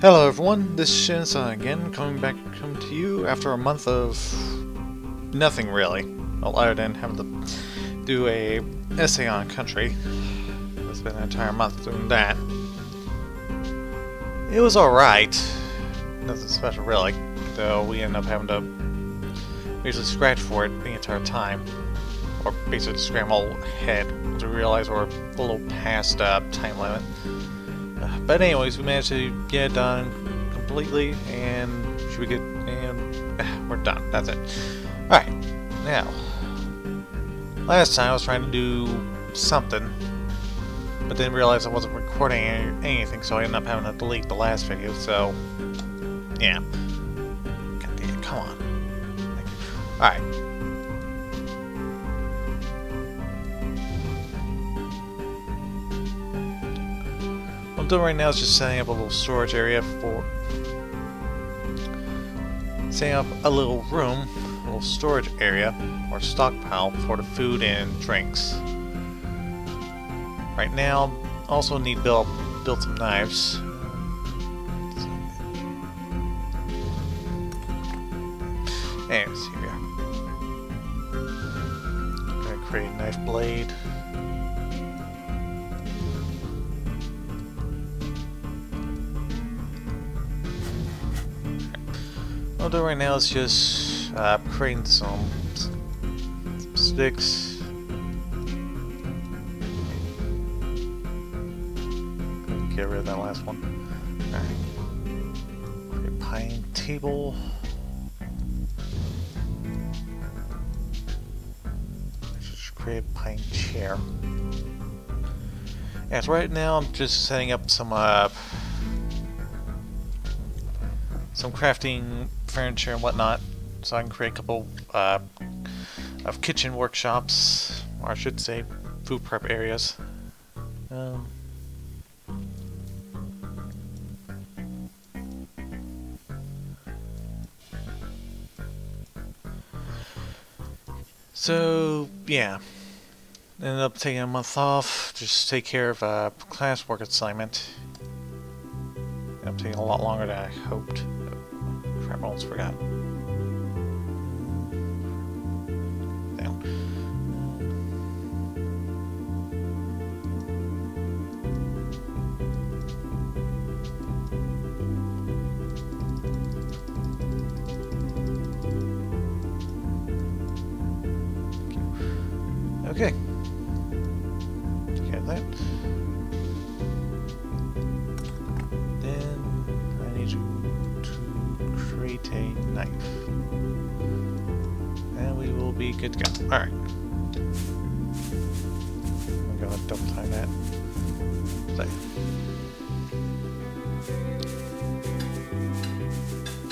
Hello everyone, this is Shinsa again, coming back to come to you after a month of nothing really. Other than having to do a essay on country. It's been an entire month doing that. It was alright. Nothing special really, though we ended up having to basically scratch for it the entire time. Or basically scramble ahead to realize we're a little past uh, time limit. But anyways, we managed to get it done completely, and should we get and we're done. That's it. All right, now. Last time I was trying to do something, but then realized I wasn't recording any, anything, so I ended up having to delete the last video. So, yeah. God damn! Come on. All I'm doing right now is just setting up a little storage area for setting up a little room, a little storage area or stockpile for the food and drinks. Right now, also need build build some knives. Anyways, here we are. Gonna create a knife blade. I'll do right now is just uh, creating some, some sticks. Get rid of that last one. Alright. Create pine table. Just create a pine chair. Yes, right now I'm just setting up some uh, some crafting furniture and whatnot, so I can create a couple uh, of kitchen workshops, or I should say, food prep areas. Um, so yeah, ended up taking a month off, just to take care of a classwork assignment. Ended up taking a lot longer than I hoped. Almost forgot.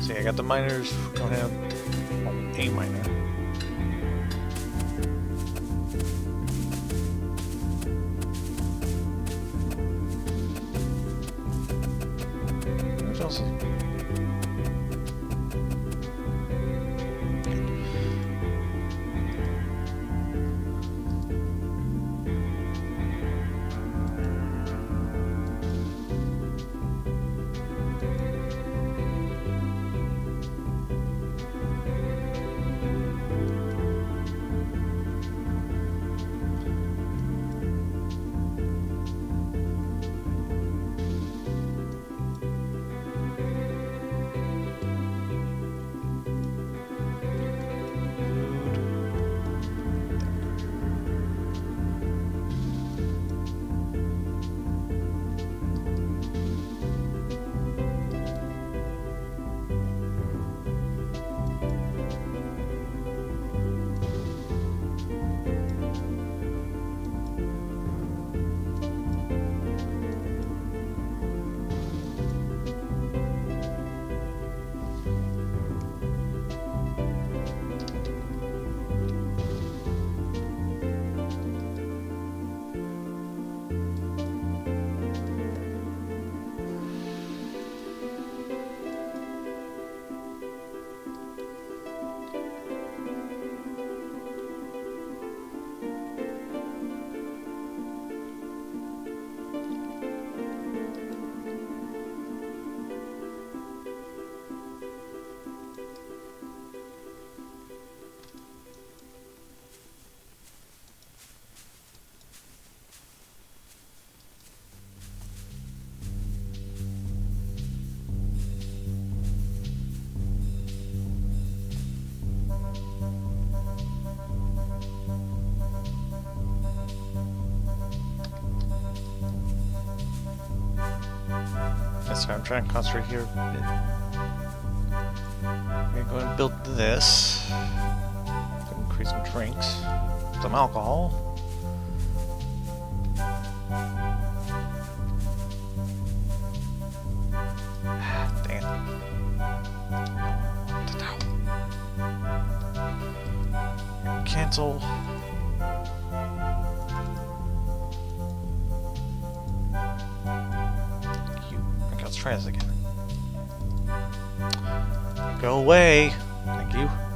See, I got the going have oh, a miner. Sorry, I'm trying to concentrate here. We're going to build this. Create some drinks, some alcohol. cancel. Try this again. Go away. Thank you.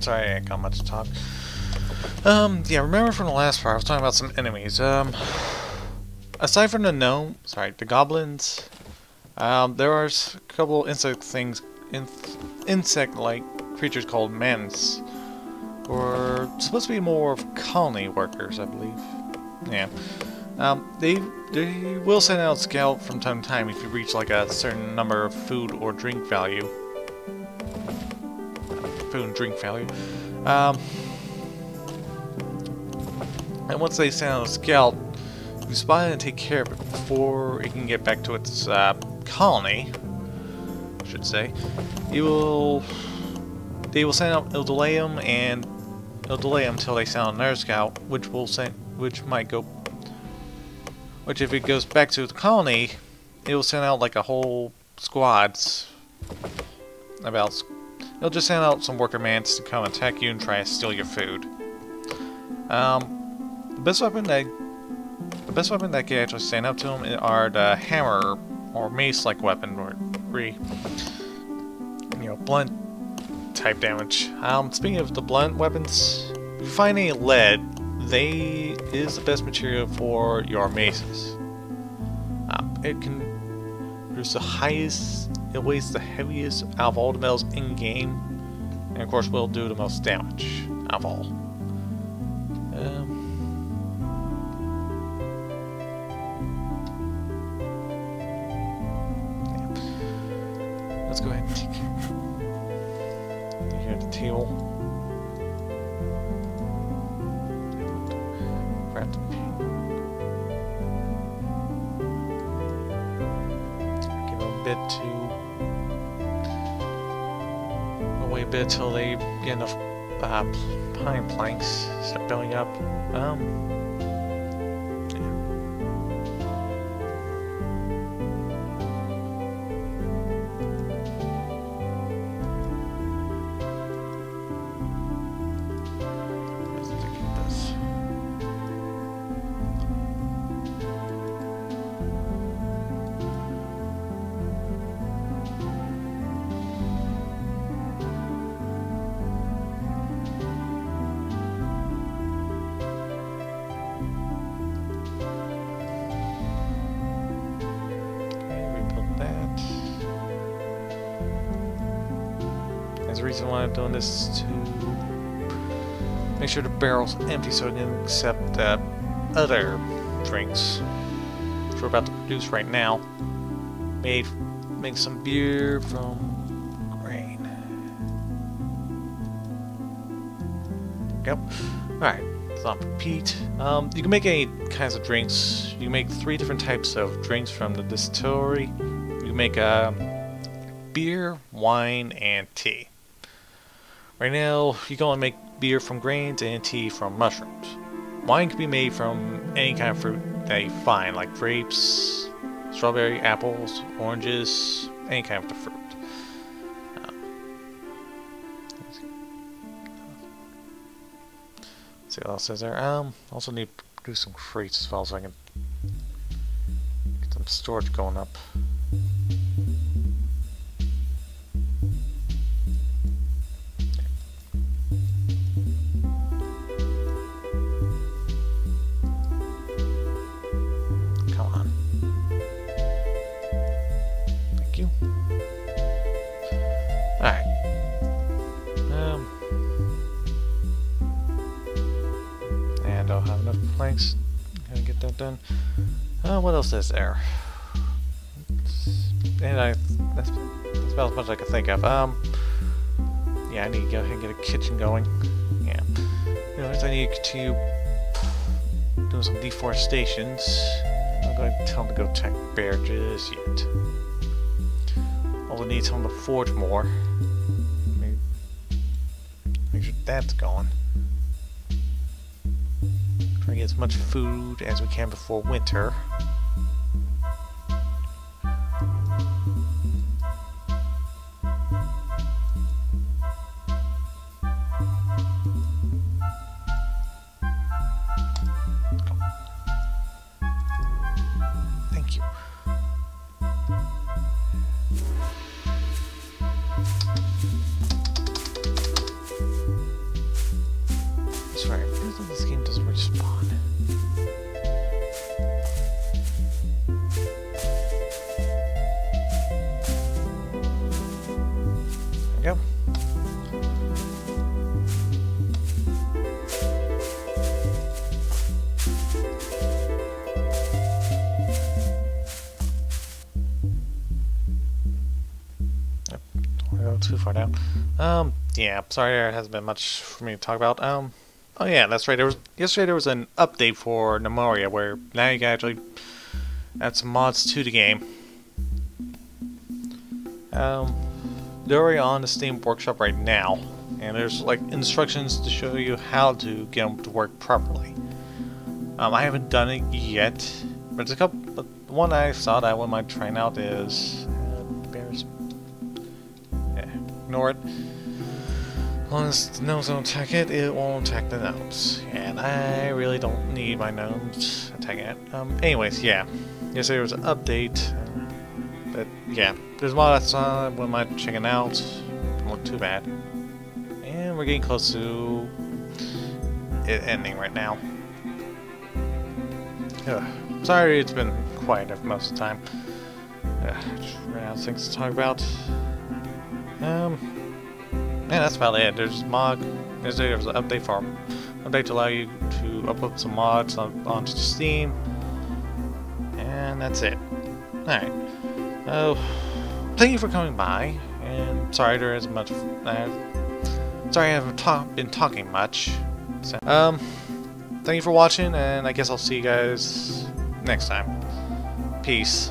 Sorry, I got much to talk. Um, yeah, remember from the last part, I was talking about some enemies. Um, aside from the gnome, sorry, the goblins, um, there are a couple insect things, in, insect-like creatures called mants, or supposed to be more of colony workers, I believe. Yeah. Um, they they will send out scout from time to time if you reach like a certain number of food or drink value food and drink value. Um, and once they send out a scout, you spot it and take care of it before it can get back to its uh, colony, I should say. You will... They will send out, it'll delay them, and it'll delay them until they send out another scout, which will send, which might go, which if it goes back to the colony, it will send out like a whole squads about He'll just send out some worker mants to come attack you and try to steal your food. Um, the best weapon that the best weapon that can actually stand up to them are the hammer or mace-like weapon, or re, you know, blunt type damage. Um, speaking of the blunt weapons, finding lead, they is the best material for your maces. Um, it can produce the highest it weighs the heaviest out of all the metals in-game, and of course will do the most damage out of all. Um. Let's go ahead and take here the table. Give a bit to bit till they get enough uh, pine planks, start building up. Um, reason why I'm doing this is to make sure the barrel's empty so I can accept uh, other drinks, which we're about to produce right now. Made, make some beer from grain. Yep. Alright, so on repeat. Um, you can make any kinds of drinks. You can make three different types of drinks from the distillery. You can make uh, beer, wine, and tea. Right now, you can only make beer from grains and tea from mushrooms. Wine can be made from any kind of fruit that you find, like grapes, strawberry, apples, oranges, any kind of fruit. Um, see what else is there. Um, also need to do some crates as well so I can get some storage going up. Done. Uh, what else is there? And I, that's, that's about as much I can think of. Um, yeah, I need to go ahead and get a kitchen going. Yeah. Anyways, I need to continue doing some deforestations. I'm going to tell him to go check bear just yet. Also need someone to forge more. Make sure that's going get as much food as we can before winter. Yeah, sorry there hasn't been much for me to talk about. Um, oh yeah, that's right. There was yesterday there was an update for Gnomoria where now you can actually add some mods to the game. Um, they're already on the Steam Workshop right now, and there's like instructions to show you how to get them to work properly. Um, I haven't done it yet, but there's a couple. But one I saw that I wouldn't mind trying out is Bears. ignore it. As the gnomes don't attack it, it won't attack the gnomes. And I really don't need my gnomes attacking it. Um, anyways, yeah. Yesterday there was an update. But yeah, there's a lot that's on when my checking out. Don't look too bad. And we're getting close to it ending right now. Ugh. Sorry it's been quiet most of the time. Ugh, just ran out of things to talk about. Um, yeah, that's about it. There's mod. There's, there's an update for update to allow you to upload some mods on, onto Steam, and that's it. All right. Oh, thank you for coming by. And sorry there isn't much. Uh, sorry I haven't talk, been talking much. So, um, thank you for watching, and I guess I'll see you guys next time. Peace.